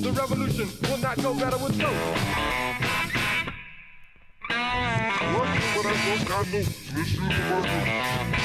The revolution will not go better with no. Hear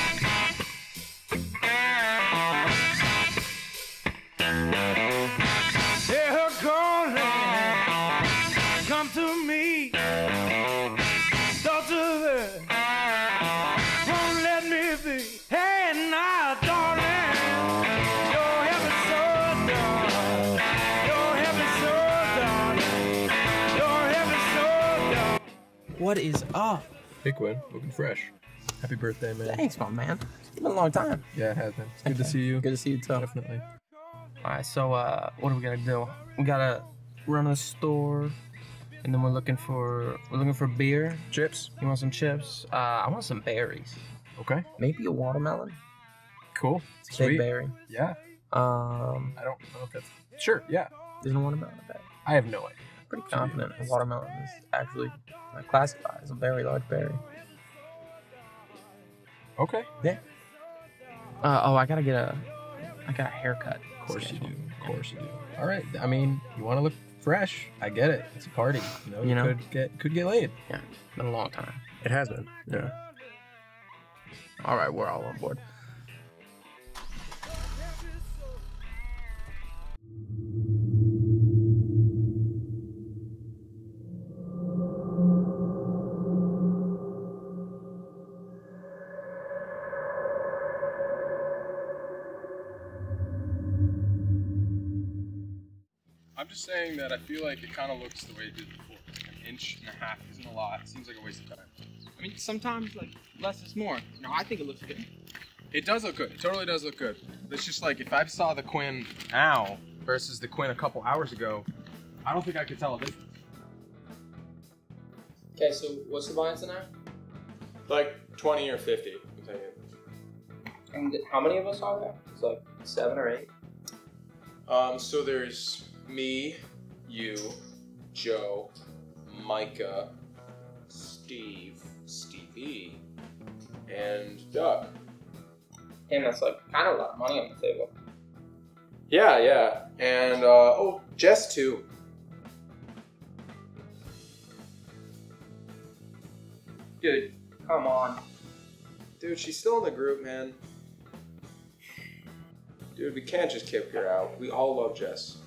What is up? Hey Quinn, looking fresh. Happy birthday, man. Thanks, my man. It's been a long time. Yeah, it has been. It's good to see you. Good to see you too. Definitely. All right, so uh, what are we gonna do? We gotta run the store, and then we're looking for we're looking for beer. Chips. You want some chips? Uh, I want some berries. Okay. Maybe a watermelon. Cool. Big Sweet. berry. Yeah. Um, I don't know if that's. Sure. Yeah. isn't a watermelon a berry? I have no idea. Pretty confident a watermelon is actually classified as a very large berry. Okay. Uh, oh, I gotta get a, I got a haircut. Of course you do. Of course you do. All right. I mean, you want to look fresh. I get it. It's a party. You know. You You, know? could get could get laid. Yeah, been a long time. It has been. Yeah. All right, we're all on board. I'm just saying that I feel like it kind of looks the way it did before. An inch and a half isn't a lot. It seems like a waste of time. I mean, sometimes like less is more. No, I think it looks good. It does look good. It totally does look good. It's just like if I saw the Quinn now versus the Quinn a couple hours ago, I don't think I could tell a difference. Okay, so what's the balance now? Like 20 or 50. I'll tell you. And how many of us are there? It's like seven or eight. Um, so there's me, you, Joe, Micah, Steve, Stevie, and Doug. Damn, that's like kind of a lot of money on the table. Yeah, yeah. And, uh, oh, Jess too. Dude, come on. Dude, she's still in the group, man. Dude, we can't just kick her out. We all love Jess.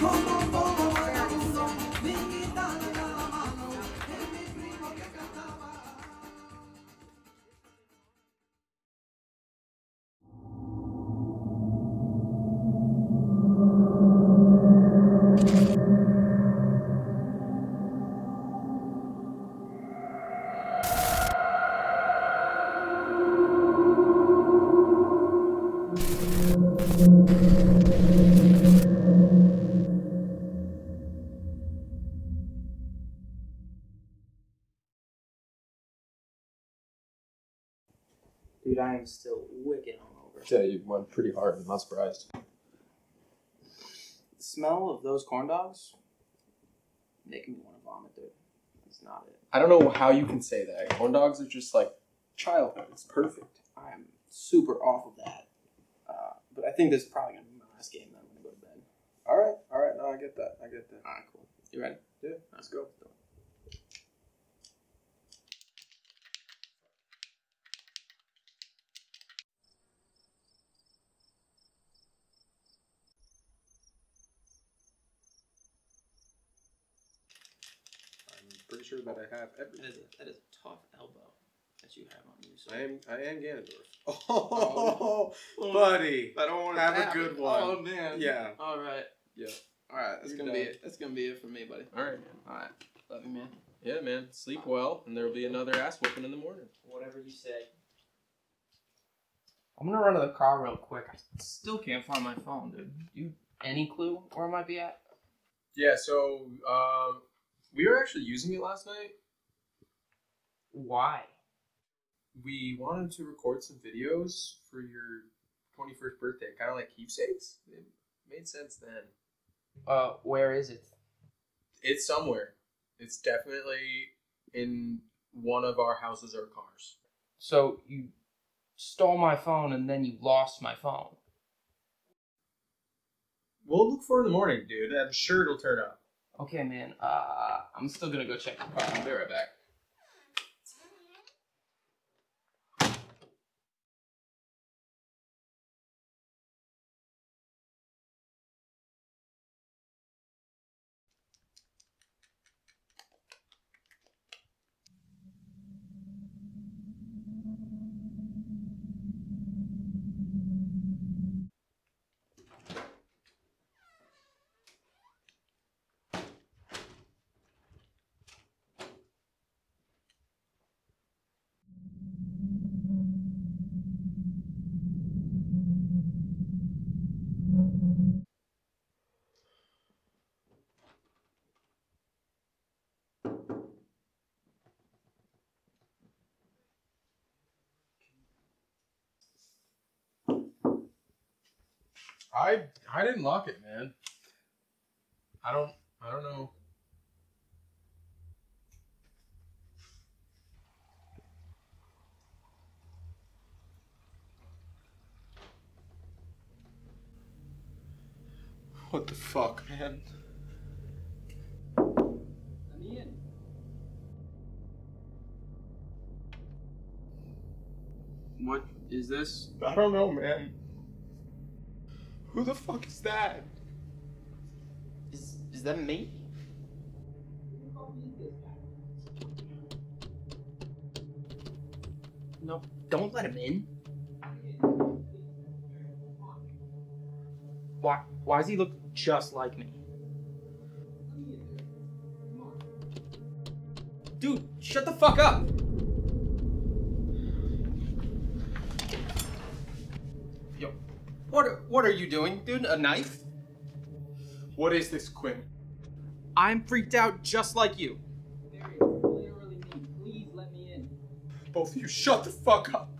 Quando am still wicked hungover. Yeah, you went pretty hard. I'm not surprised. The smell of those corn dogs making me want to vomit, dude. That's not it. I don't know how you can say that. Corn dogs are just like childhood. It's perfect. I am super off of that. Uh, but I think this is probably gonna be my last game. Then I'm gonna go to bed. All right, all right. No, I get that. I get that. All right, cool. You ready? Yeah, let's go. Pretty sure that I have That everything. is a, that is a tough elbow that you have on you. So I am. I am Ganondorf. Oh, buddy. I don't want to Have a good one. Oh man. Yeah. All right. Yeah. All right. That's You're gonna be it. That's gonna be it for me, buddy. All right, man. All right. Love you, man. Yeah, man. Sleep well, and there will be another ass whooping in the morning. Whatever you say. I'm gonna run to the car real quick. I still can't find my phone, dude. You any clue where I might be at? Yeah. So, um, we were actually using it last night. Why? We wanted to record some videos for your 21st birthday, kind of like keepsakes. It made sense then. Uh, where is it? It's somewhere. It's definitely in one of our houses or cars. So you stole my phone and then you lost my phone. We'll look for it in the morning, dude. I'm sure it'll turn up. Okay, man. Uh, I'm still gonna go check the car. I'll be right back. I I didn't lock it, man. I don't I don't know. What the fuck, man? In. What is this? I don't know, man. Who the fuck is that? Is is that me? No, don't let him in. Why? Why does he look just like me? Dude, shut the fuck up! What? Are, what are you doing, dude? A knife? What is this, Quinn? I'm freaked out just like you. Both of you, shut the fuck up.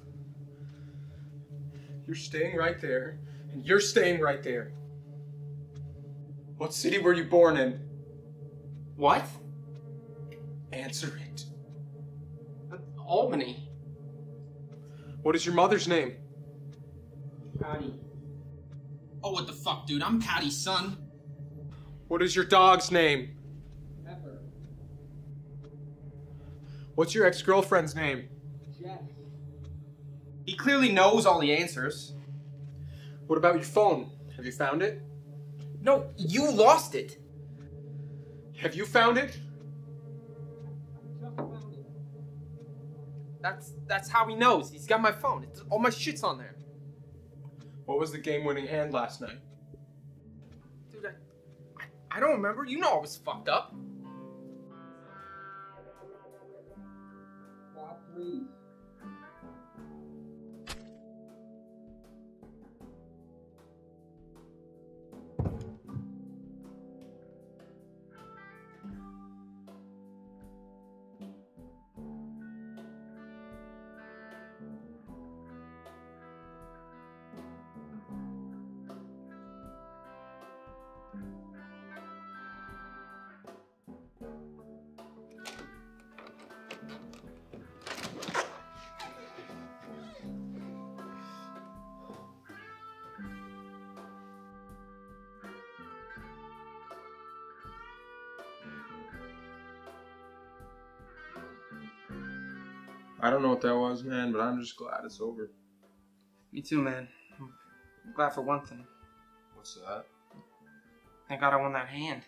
You're staying right there, and you're staying right there. What city were you born in? What? Answer it. Albany. What is your mother's name? Patty. Oh, what the fuck, dude? I'm Patty's son. What is your dog's name? Pepper. What's your ex girlfriend's name? Jeff. He clearly knows all the answers. What about your phone? Have you found it? No, you lost it. Have you found it? That's that's how he knows. He's got my phone. It's, all my shit's on there. What was the game-winning hand last night? Dude, I, I, I don't remember. You know I was fucked up. I don't know what that was, man, but I'm just glad it's over. Me too, man. I'm glad for one thing. What's that? Thank God I won that hand.